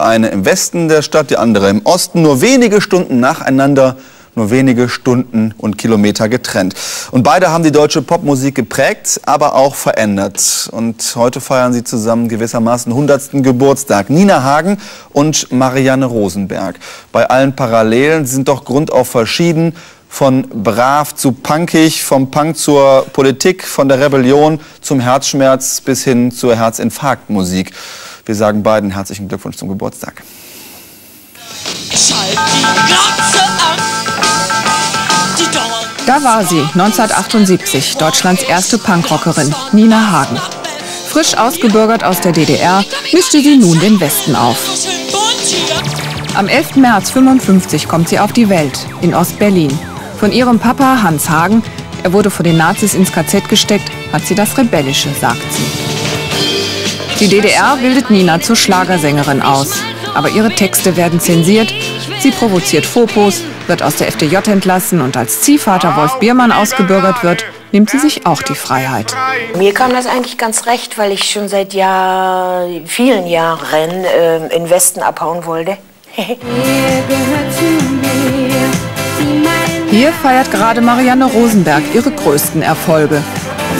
Eine im Westen der Stadt, die andere im Osten, nur wenige Stunden nacheinander nur wenige Stunden und Kilometer getrennt. Und beide haben die deutsche Popmusik geprägt, aber auch verändert. Und heute feiern sie zusammen gewissermaßen 100. Geburtstag. Nina Hagen und Marianne Rosenberg. Bei allen Parallelen sind doch grundauf verschieden. Von brav zu punkig, vom Punk zur Politik, von der Rebellion zum Herzschmerz bis hin zur Herzinfarktmusik. Wir sagen beiden herzlichen Glückwunsch zum Geburtstag. Schalt die Glotze da war sie, 1978, Deutschlands erste Punkrockerin, Nina Hagen. Frisch ausgebürgert aus der DDR, mischte sie nun den Westen auf. Am 11. März 1955 kommt sie auf die Welt, in Ostberlin. Von ihrem Papa Hans Hagen, er wurde vor den Nazis ins KZ gesteckt, hat sie das Rebellische, sagt sie. Die DDR bildet Nina zur Schlagersängerin aus. Aber ihre Texte werden zensiert, sie provoziert Fopos, wird aus der FDJ entlassen und als Ziehvater Wolf Biermann ausgebürgert wird, nimmt sie sich auch die Freiheit. Mir kam das eigentlich ganz recht, weil ich schon seit Jahr, vielen Jahren äh, in Westen abhauen wollte. Hier feiert gerade Marianne Rosenberg ihre größten Erfolge.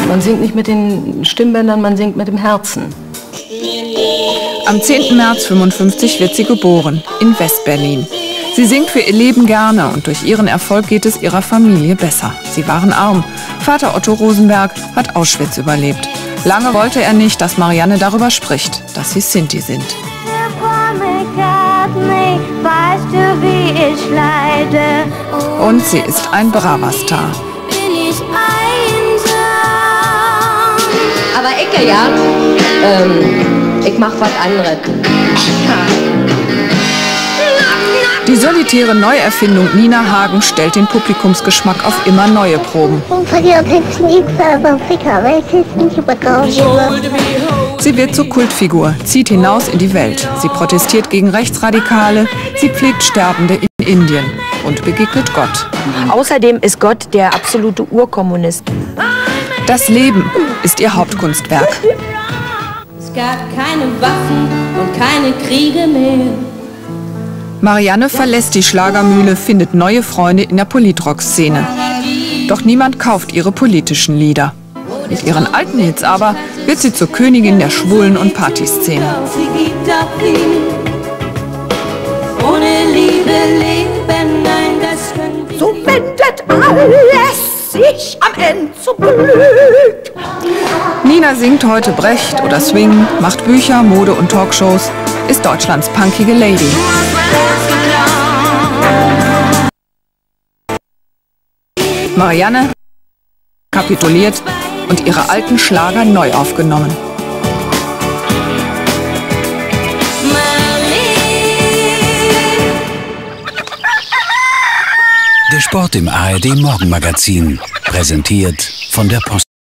Man singt nicht mit den Stimmbändern, man singt mit dem Herzen. Am 10. März 55 wird sie geboren, in Westberlin. Sie singt für ihr Leben gerne und durch ihren Erfolg geht es ihrer Familie besser. Sie waren arm. Vater Otto Rosenberg hat Auschwitz überlebt. Lange wollte er nicht, dass Marianne darüber spricht, dass sie Sinti sind. Und sie ist ein braver Star. Aber Ecke, ja, ähm, ich mach was anderes. Die solitäre Neuerfindung Nina Hagen stellt den Publikumsgeschmack auf immer neue Proben. Sie wird zur Kultfigur, zieht hinaus in die Welt. Sie protestiert gegen Rechtsradikale, sie pflegt Sterbende in Indien und begegnet Gott. Außerdem ist Gott der absolute Urkommunist. Das Leben ist ihr Hauptkunstwerk. Es gab keine Waffen und keine Kriege mehr. Marianne verlässt die Schlagermühle, findet neue Freunde in der Politrock-Szene. Doch niemand kauft ihre politischen Lieder. Mit ihren alten Hits aber wird sie zur Königin der Schwulen- und Partyszene. So wendet alles sich am Ende zum Glück. Nina singt heute Brecht oder Swing, macht Bücher, Mode und Talkshows, ist Deutschlands punkige Lady. Marianne kapituliert und ihre alten Schlager neu aufgenommen. Sport im ARD Morgenmagazin, präsentiert von der Post.